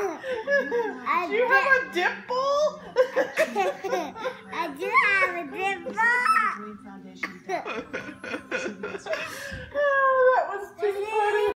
Do you have a dimple? I do have a dimple.